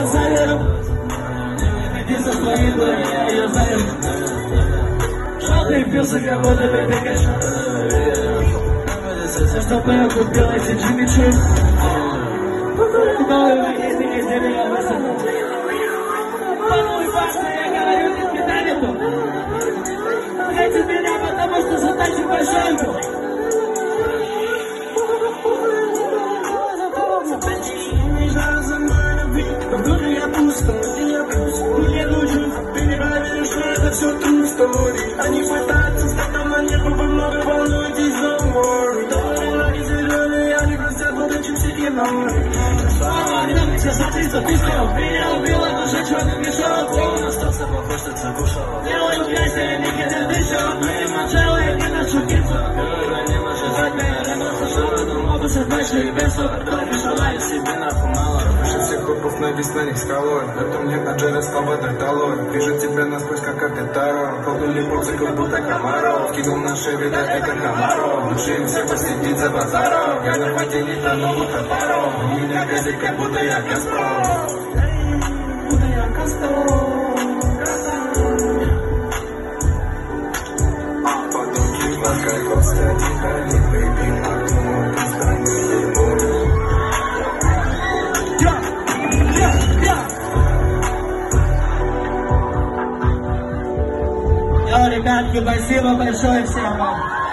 Завером, иди со своей главе, я знаю. Желтый пился, как будто бы Пикачу. Все, что я купил, эти Джимми все true story. Они пытаются стать там на небо, вы много волнуетесь, don't worry Доллары, ноги зеленые, они блестят, буду чем сидим на море. Все смотри, записал, меня убила душа черным мешок Он остался похож, закушал Не улыбайся, я никогда дышал Но и молчал, я не нашу пиццу Не может Звать меня, я ношу шоу Могу создать, что и без слова, только желаю себе нахуй на них скалой. Это мне на Джерри слова долой. Вижу тебя насквозь, как Колдули порции, как будто комаров. Кинул на шею, да это комаров. Лучше им всем посидеть за базаром. Я на падении тону, будто паром У меня газик, как будто я Газпром. Будто я Газпром Подумки, как после дыхания, Ребятки, спасибо большое всем вам.